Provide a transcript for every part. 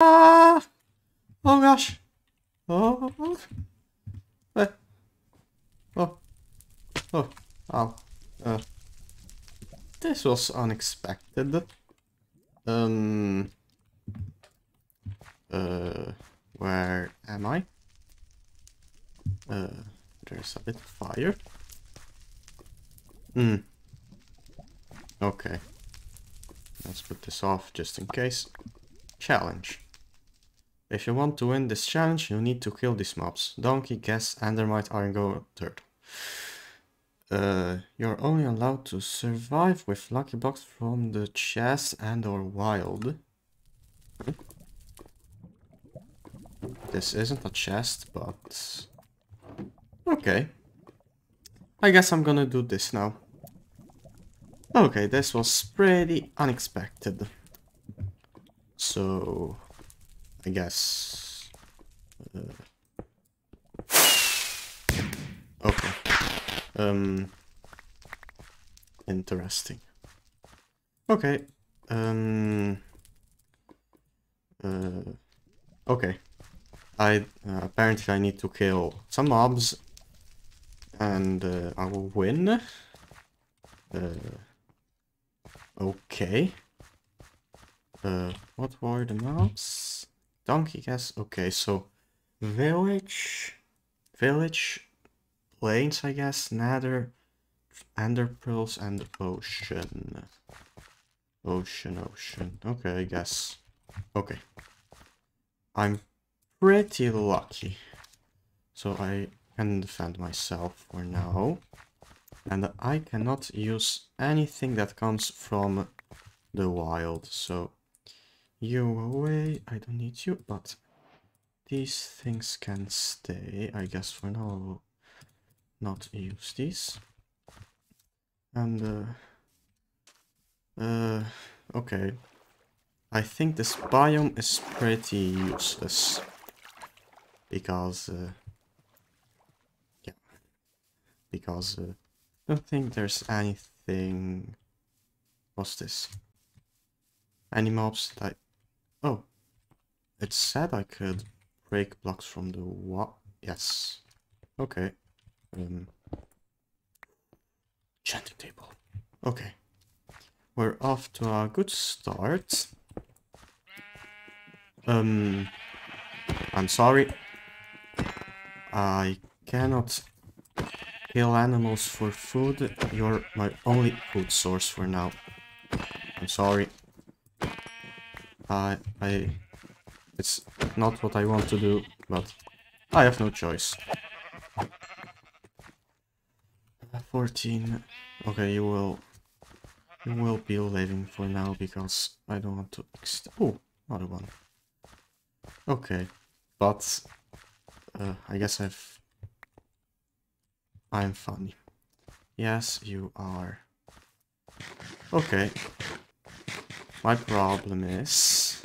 Ah! Oh gosh. Oh. Eh. Oh. Oh. oh. Uh. This was unexpected. Um. Uh. Where am I? Uh. There's a bit of fire. Hmm. Okay. Let's put this off just in case. Challenge. If you want to win this challenge, you need to kill these mobs. Donkey, Ghast, Endermite, Iron Turtle. Uh, you're only allowed to survive with lucky blocks from the chest and or wild. This isn't a chest, but... Okay. I guess I'm gonna do this now. Okay, this was pretty unexpected. So, I guess... Uh, okay. Um, interesting. Okay. Um, uh, okay. I uh, apparently I need to kill some mobs and uh, I will win. Uh, okay. Uh, what were the mobs? Donkey guess. Okay, so village, village, plains, I guess, nether, ender pearls, and ocean. Ocean, ocean. Okay, I guess. Okay. I'm pretty lucky. So I can defend myself for now. And I cannot use anything that comes from the wild. So you away. I don't need you, but these things can stay. I guess for now I will not use these. And uh, uh okay. I think this biome is pretty useless because uh, yeah because uh, I don't think there's anything what's this any mobs that. Oh it said I could break blocks from the what yes okay um chanting table okay we're off to a good start um I'm sorry I cannot kill animals for food. You're my only food source for now. I'm sorry. I... I... It's not what I want to do, but I have no choice. 14. Okay, you will... You will be living for now, because I don't want to... Oh, another one. Okay, but uh, I guess I've... I'm funny. Yes, you are. Okay. My problem is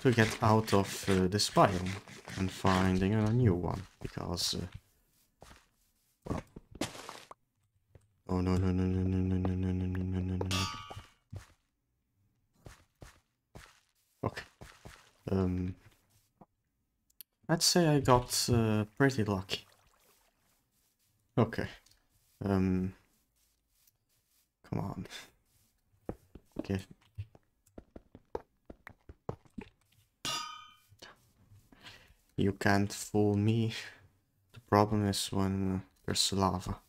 to get out of uh, this biome and finding a new one because uh, well oh no no no no no no no no no no no no okay um Let's say I got uh, pretty lucky. Okay. Um. Come on. Okay. You can't fool me. The problem is when there's lava.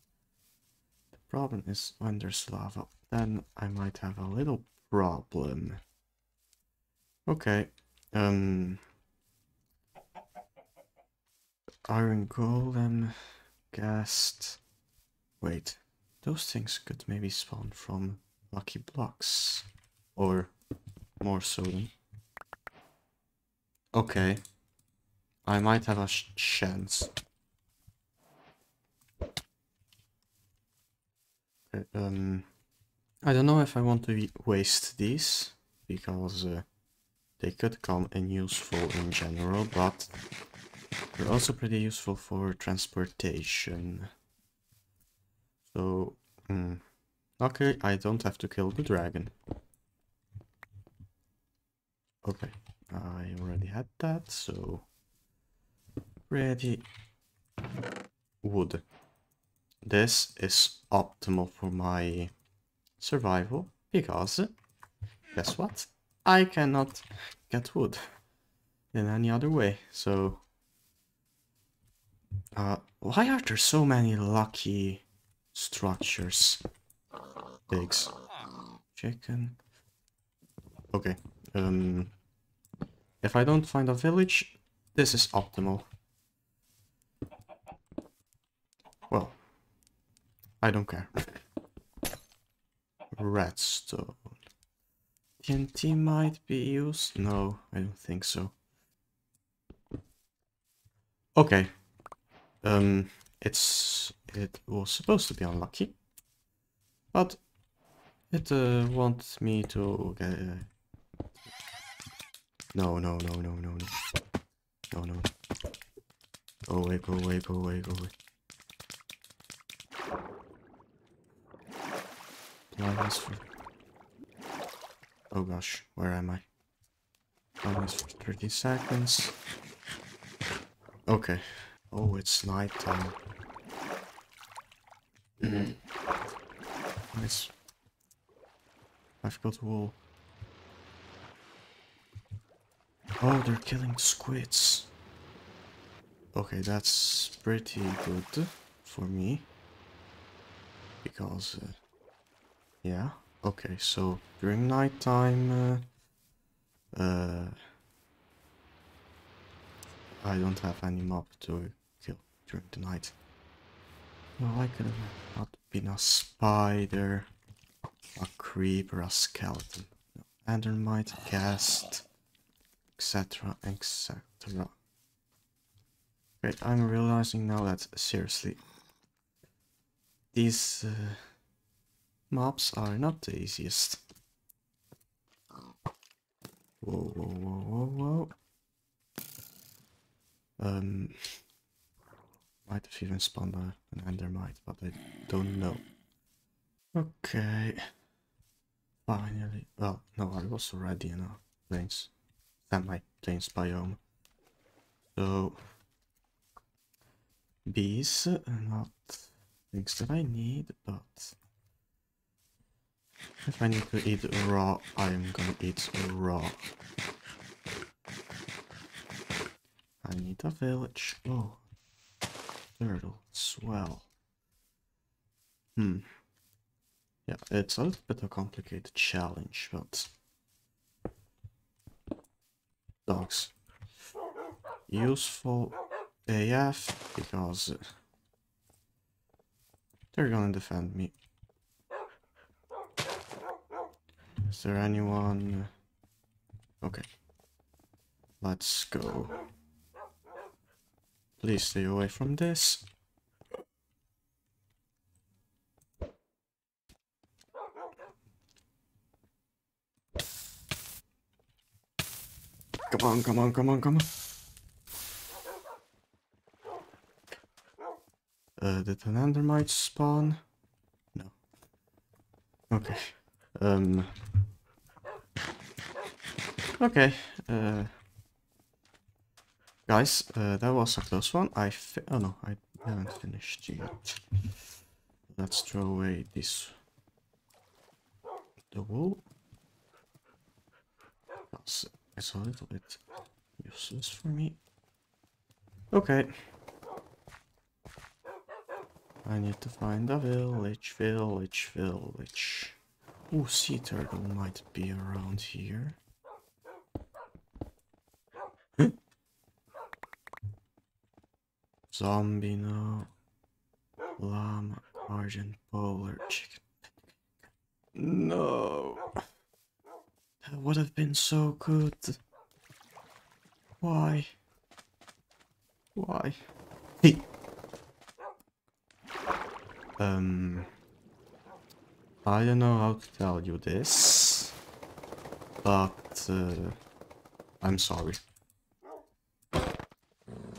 The problem is when there's lava. Then I might have a little problem. Okay. Um. Iron Golem, Ghast. Wait, those things could maybe spawn from Lucky Blocks. Or more so. Okay. I might have a chance. Okay, um, I don't know if I want to waste these, because uh, they could come in useful in general, but they're also pretty useful for transportation. So, hmm. okay, I don't have to kill the dragon. Okay, I already had that, so ready. Wood. This is optimal for my survival because guess what? I cannot get wood in any other way. So uh, why are there so many lucky structures? Pigs. Chicken. Okay. Um, if I don't find a village, this is optimal. Well, I don't care. Redstone. TNT might be used. No, I don't think so. Okay. Um, it's it was supposed to be unlucky, but it uh, wants me to get. Uh... No, no, no, no, no, no, no, no. Go away! Go away! Go away! Go away! For... Oh gosh, where am I? Almost for 30 seconds. Okay. Oh, it's night time. nice. I've got wool. Oh, they're killing squids. Okay, that's pretty good for me. Because, uh, yeah. Okay, so during nighttime, uh, uh, I don't have any mob to kill during the night. Well, I could have not been a spider, a creeper, a skeleton, no, endermite, ghast, etc, etc. Great, I'm realizing now that, seriously, these uh, mobs are not the easiest. Whoa, whoa, whoa, whoa, whoa. Um, might have even spawned a, an endermite, but I don't know. Okay. Finally. Well, no, I was already in a plains, semi-plains biome. So, bees, not things that I need, but if I need to eat raw, I am gonna eat raw. I need a village. Oh, turtle, swell. Hmm. Yeah, it's a little bit a complicated challenge, but... Dogs. Useful AF, because... They're gonna defend me. Is there anyone... Okay. Let's go. Please stay away from this. Come on, come on, come on, come on. Uh, did an endermite spawn? No. Okay. Um. Okay. Uh. Guys, uh, that was a close one. I oh no, I haven't finished yet. Let's throw away this the wool. It's a little bit useless for me. Okay. I need to find a village, village, village. Oh, sea turtle might be around here. Zombie, no. Llama, Argent, Polar, Chicken. No. That would have been so good. Why? Why? Hey. Um. I don't know how to tell you this, but uh, I'm sorry.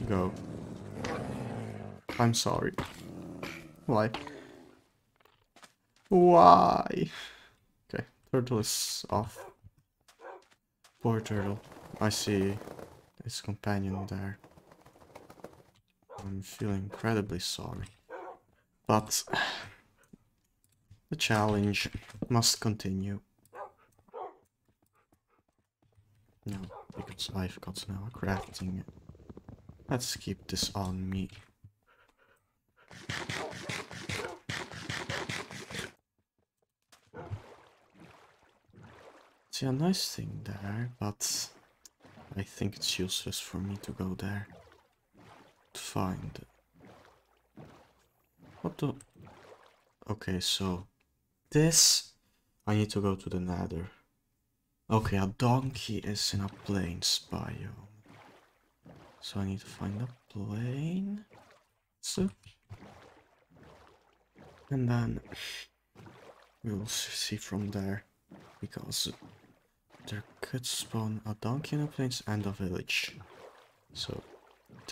Go. I'm sorry. Why? Why? Okay, turtle is off. Poor turtle. I see his companion there. I'm feeling incredibly sorry. But the challenge must continue. No, because I've got now crafting. Let's keep this on me. See a nice thing there, but I think it's useless for me to go there to find. What the? Okay, so this I need to go to the Nether. Okay, a donkey is in a plains biome. So I need to find a plane. So and then we'll see from there because there could spawn a donkey in a plains and a village. So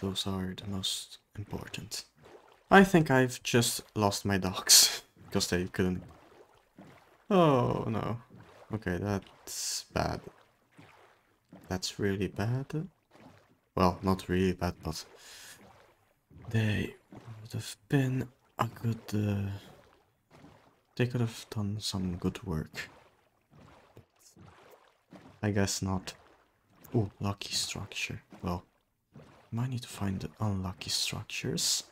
those are the most important. I think I've just lost my dogs because they couldn't. Oh no. Okay, that's bad. That's really bad. Well, not really bad, but they would have been a good. Uh, they could have done some good work. I guess not. Oh, lucky structure. Well, might need to find the unlucky structures.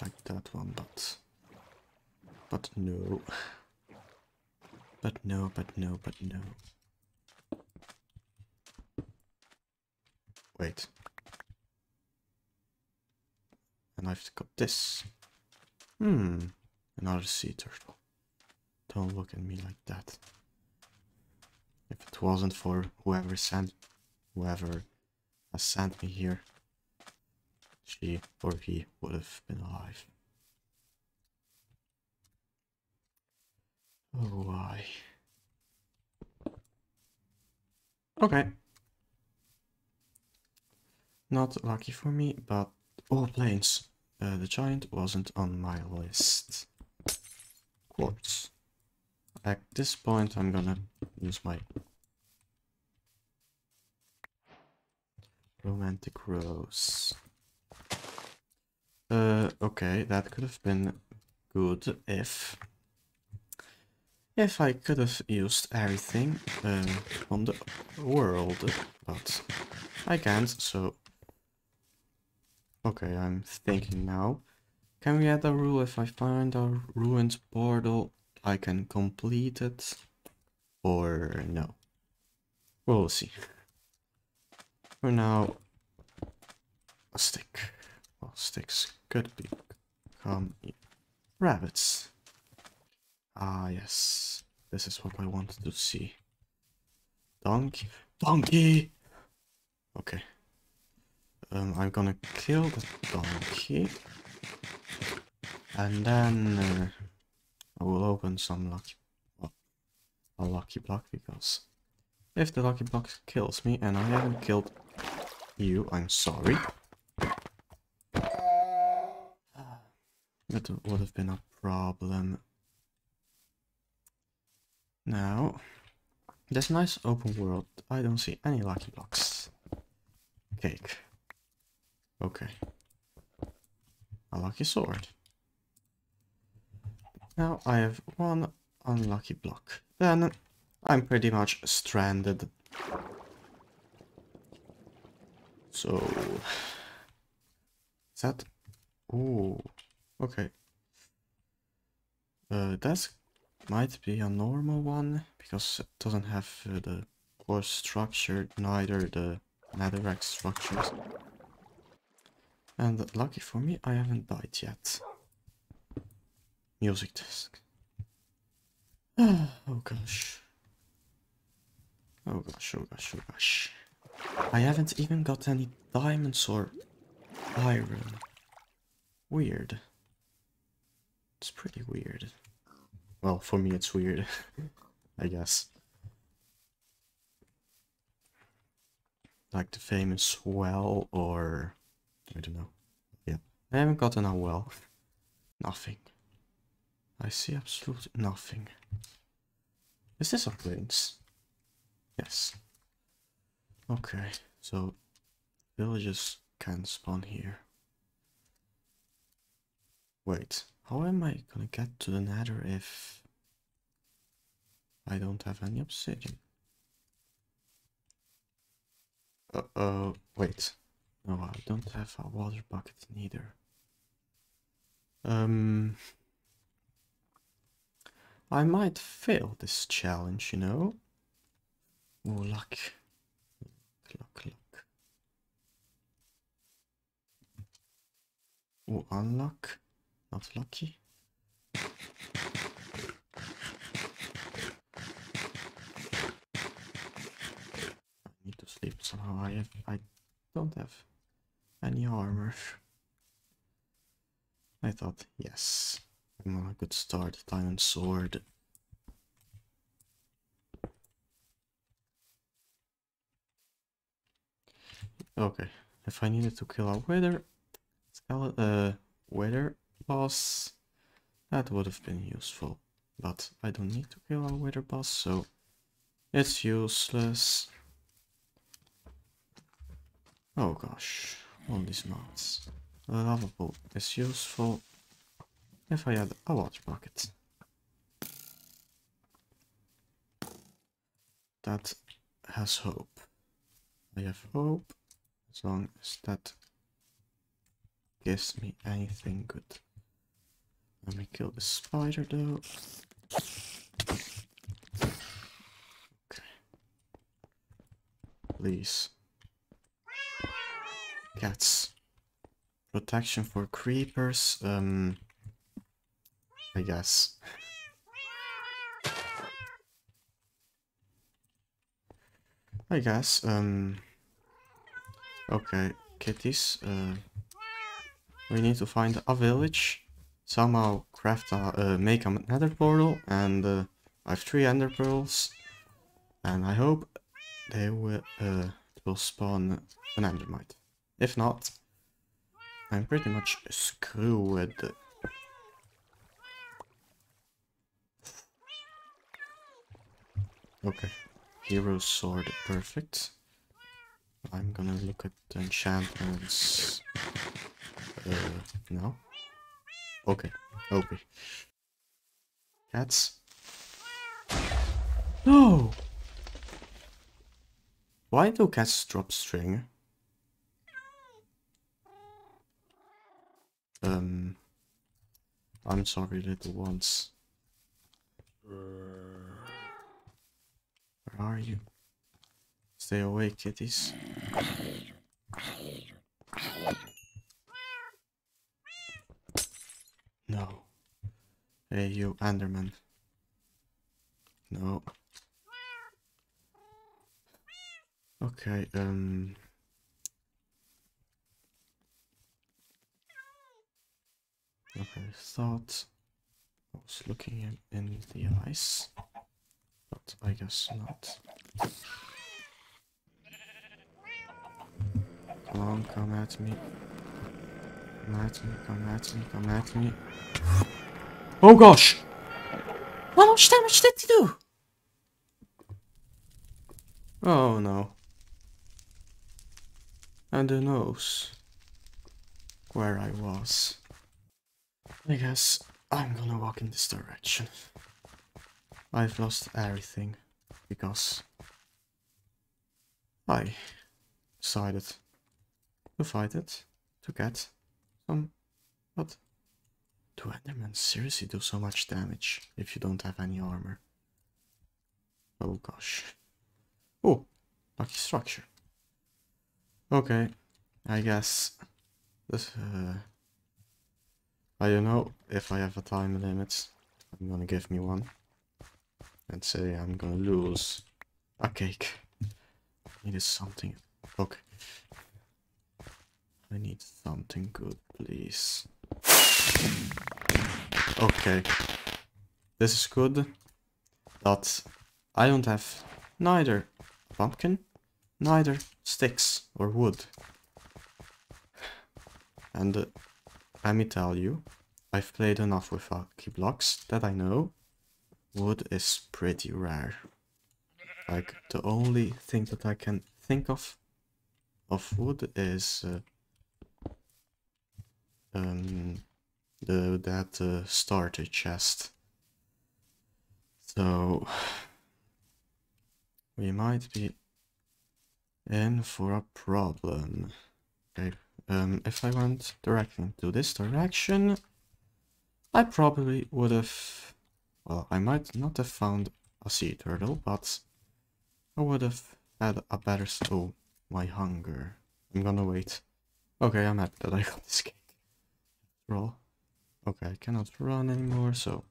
Like that one, but... But no. But no, but no, but no. Wait. And I've got this. Hmm. Another sea turtle. Don't look at me like that. If it wasn't for whoever sent whoever has sent me here, she or he would have been alive. Oh, why? Okay. Not lucky for me, but... Oh, planes. Uh, the giant wasn't on my list. Quartz. At this point, I'm gonna use my romantic rose. Uh, okay, that could have been good if if I could have used everything uh, on the world, but I can't, so Okay, I'm thinking now. Can we add a rule if I find a ruined portal, I can complete it? Or no? We'll see. For now, a stick. Well, sticks could become rabbits. Ah, yes. This is what I wanted to see. Donkey. Donkey! Okay. Um, I'm gonna kill the donkey. And then uh, I will open some lucky, a lucky block because if the lucky block kills me and I haven't killed you, I'm sorry. That would have been a problem. Now, this nice open world, I don't see any lucky blocks. Cake. Okay. A lucky sword. Now I have one unlucky block. Then I'm pretty much stranded. So... Is that... Ooh. Okay. Uh, that might be a normal one, because it doesn't have uh, the core structure, neither the netherrack structures. And lucky for me, I haven't died yet. Music disc. oh gosh. Oh gosh, oh gosh, oh gosh. I haven't even got any diamonds or iron. Weird. It's pretty weird. Well, for me it's weird, I guess. Like the famous well or I don't know. Yeah. I haven't gotten a well. Nothing. I see absolutely nothing. Is this a plains? Yes. Okay, so villages can spawn here. Wait, how am I gonna get to the nether if I don't have any obsidian? Uh oh, wait. No, I don't have a water bucket neither. Um, I might fail this challenge, you know? Oh, luck. Luck, luck. Oh, unluck. Not lucky. I need to sleep somehow. I have, I don't have any armor. I thought, yes, I'm on a good start. Diamond sword. Okay, if I needed to kill a weather, wither, uh, wither boss, that would have been useful. But I don't need to kill a wither boss, so it's useless. Oh gosh, all these mods. Lovable is useful if I had a water bucket. That has hope. I have hope as long as that gives me anything good. Let me kill the spider though. Okay. Please. Cats. Protection for creepers, um... I guess. I guess, um... Okay, kitties, uh... We need to find a village, somehow craft a, uh, make a nether portal, and uh, I have three ender pearls, and I hope they will, uh, will spawn an endermite. If not, I'm pretty much screwed. Okay, hero sword, perfect. I'm gonna look at the enchantments. Uh, no? Okay, okay. Cats? No! Why do cats drop string? Um, I'm sorry, little ones. Where are you? Stay away, kitties. No. Hey, you, Enderman. No. Okay, um... Okay, thought I was looking in, in the eyes, but I guess not. Come on, come at me. Come at me, come at me, come at me. Oh gosh! How much damage did he do? Oh no. And who knows where I was. I guess I'm gonna walk in this direction. I've lost everything because I decided to fight it to get some what? Do Endermen seriously do so much damage if you don't have any armor? Oh gosh. Oh, lucky structure. Okay, I guess this uh I don't know if I have a time limit. I'm gonna give me one. And say I'm gonna lose a cake. I need something. Okay. I need something good, please. Okay. This is good. But I don't have neither pumpkin, neither sticks or wood. And uh, let me tell you, I've played enough with Lucky Blocks that I know wood is pretty rare. like the only thing that I can think of of wood is uh, um the that uh, starter chest. So we might be in for a problem. Okay, um, if I went directly into this direction, I probably would have, well, I might not have found a sea turtle, but I would have had a better, oh, my hunger. I'm gonna wait. Okay, I'm happy that I got this cake. Roll. Okay, I cannot run anymore, so...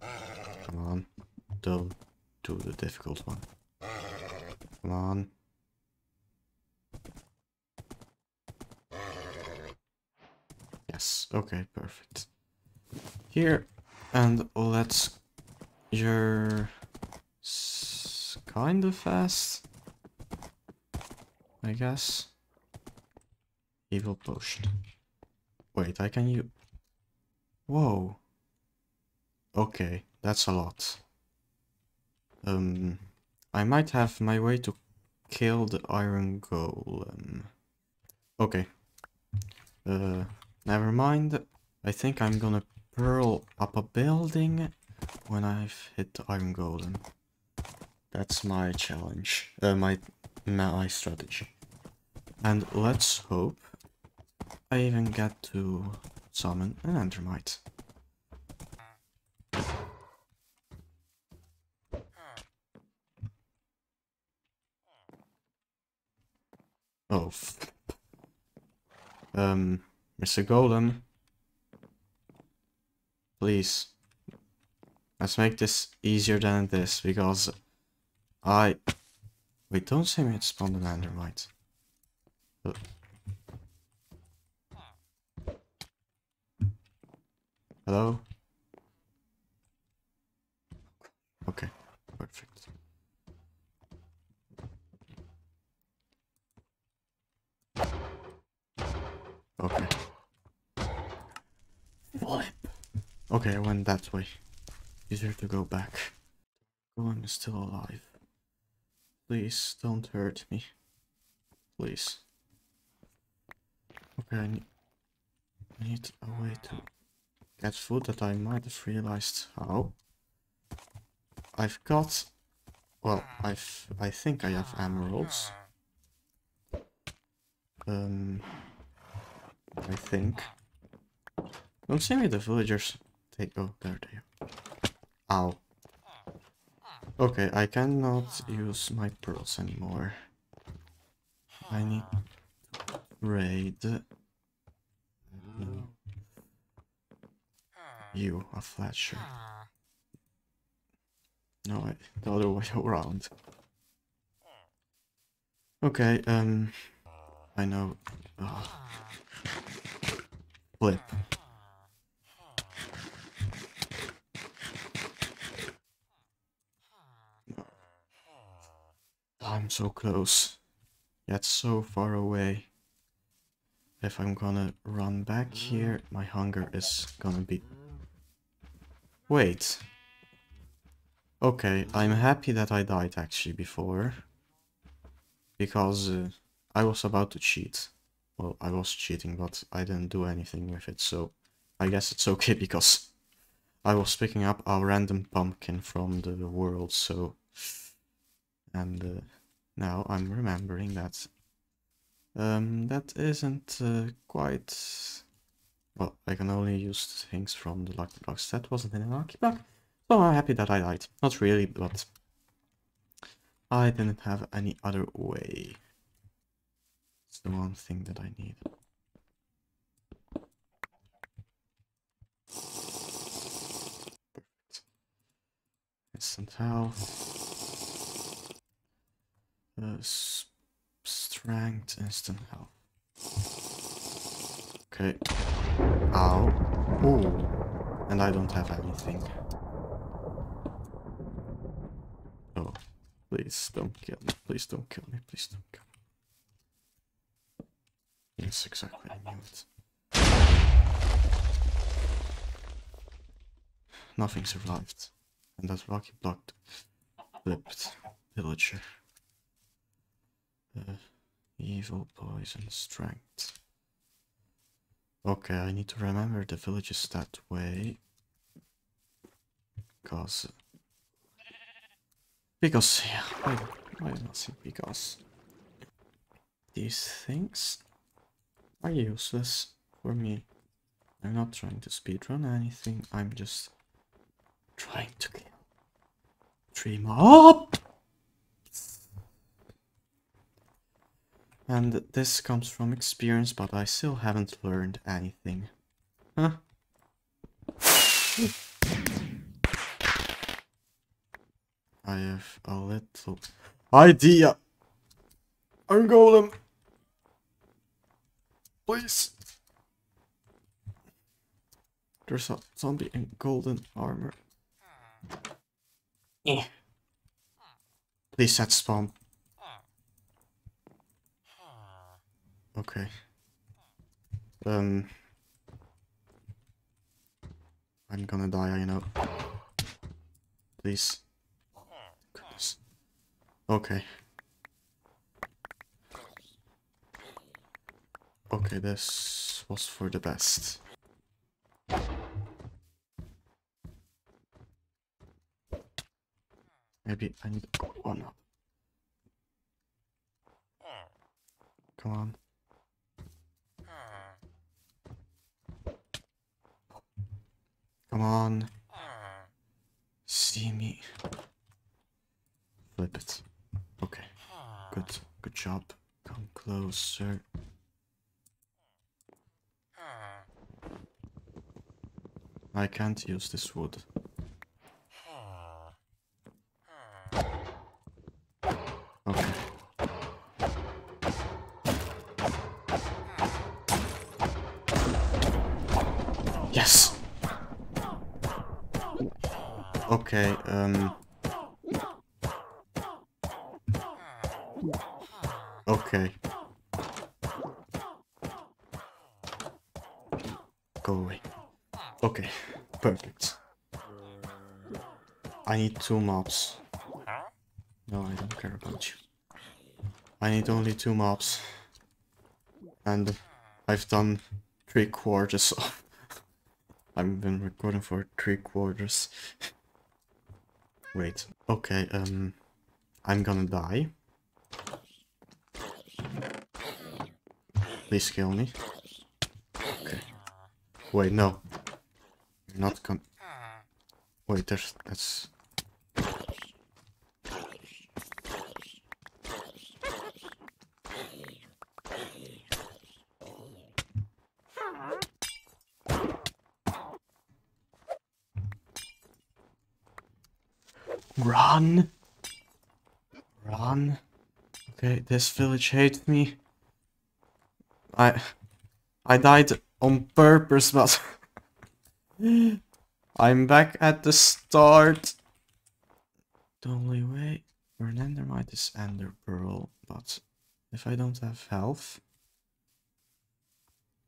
Come on. Don't do the difficult one. Come on. Yes, okay, perfect. Here, and let's... You're... Kind of fast. I guess. Evil potion. Wait, I can you... Whoa. Okay, that's a lot. Um, I might have my way to kill the iron golem. Okay. Uh, never mind. I think I'm gonna pearl up a building when I've hit the iron golem. That's my challenge. Uh, my, my strategy. And let's hope I even get to summon an Endermite. Oh. Um, Mr. Golem. Please. Let's make this easier than this, because I... Wait, don't say me it spawned an Endermite. Uh. Hello? Okay, perfect. Okay. Flip. Okay, I went that way. Easier to go back. Golem is still alive. Please don't hurt me. Please. Okay, I need, I need a way to get food that I might have realized how. I've got, well, I've, I think I have emeralds. Um, I think. Don't see me the villagers take, oh, there they are. Ow. Okay, I cannot use my pearls anymore. I need raid you, a Fletcher. No, I, the other way around. Okay, um, I know. Oh. Flip. I'm so close, yet so far away. If I'm gonna run back here, my hunger is gonna be... Wait. Okay, I'm happy that I died actually before. Because uh, I was about to cheat. Well, I was cheating, but I didn't do anything with it, so I guess it's okay because I was picking up a random pumpkin from the world, so... And uh, now I'm remembering that um, that isn't uh, quite... Well, I can only use things from the lucky blocks. That wasn't in a lucky block, so I'm happy that I died. Not really, but I didn't have any other way. It's the one thing that I need. Instant health. Uh, strength, instant health. Okay. Ow. Ooh. And I don't have anything. Oh. Please don't kill me. Please don't kill me. Please don't kill me. Yes, exactly. I knew it. Nothing survived. And that rocky block flipped villager. Uh, evil poison strength. Okay, I need to remember the villages that way. Because because, yeah, why, why not say because? These things are useless for me. I'm not trying to speedrun anything, I'm just trying to kill three up. And this comes from experience, but I still haven't learned anything. Huh? I have a little idea. I'm golem. Please. There's a zombie in golden armor. Eh. Please set spawn. Okay. Um. I'm gonna die, I know. Please. Goodness. Okay. Okay, this was for the best. Maybe I need to go one up. Come on. Come on. See me. Flip it. Okay. Good. Good job. Come closer. I can't use this wood. Okay. Yes. Um Okay. Go away. Okay, perfect. I need two mobs. No, I don't care about you. I need only two mobs. And I've done three quarters of... I've been recording for three quarters. Wait, okay, um... I'm gonna die. Please kill me. Okay. Wait, no. You're not gonna... Wait, there's... that's... Run! Run. Okay, this village hates me. I... I died on purpose, but... I'm back at the start. The only way for an endermite is ender pearl, but if I don't have health,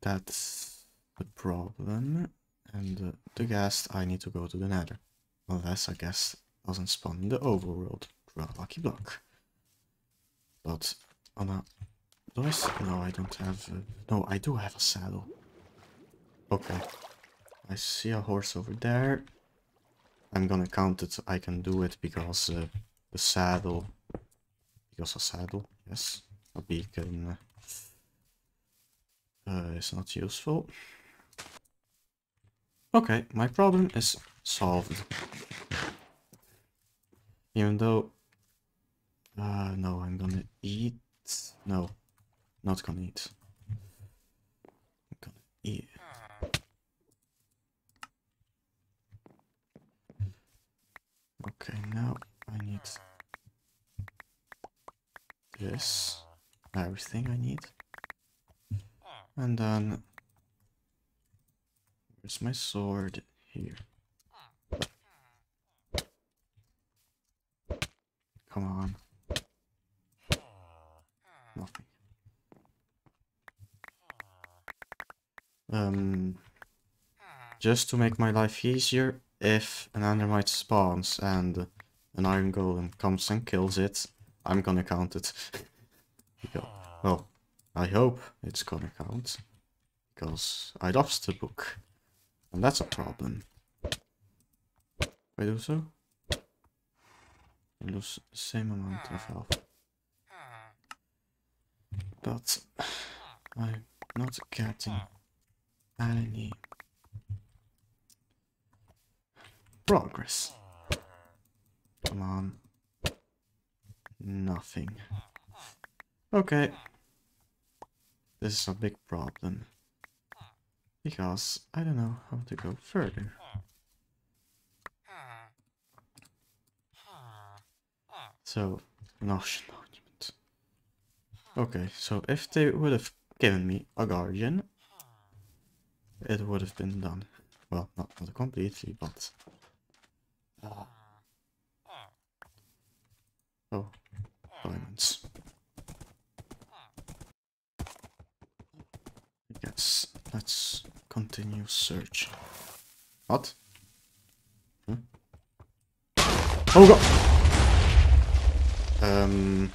that's the problem. And uh, the I need to go to the nether. Unless I guess doesn't spawn in the overworld a lucky block. But on a... I... No, I don't have... A, no, I do have a saddle. Okay. I see a horse over there. I'm gonna count it. I can do it because uh, the saddle... Because a saddle, yes. A beacon uh, uh, is not useful. Okay, my problem is solved. Even though... Uh, no, I'm gonna eat... No, not gonna eat. I'm gonna eat... Okay, now I need this, everything I need. And then, where's my sword? Here. Come on. Nothing. Um, just to make my life easier, if an Endermite spawns and an Iron Golem comes and kills it, I'm gonna count it. well, I hope it's gonna count. Because I lost the book. And that's a problem. I do so, I lose the same amount of health. But I'm not getting any progress. Come on. Nothing. Okay. This is a big problem. Because I don't know how to go further. So, Ocean monument. Okay, so if they would have given me a guardian, it would have been done. Well, not, not completely, but... Uh, oh, diamonds. Guess let's continue search. What? Hmm? Oh god! Um...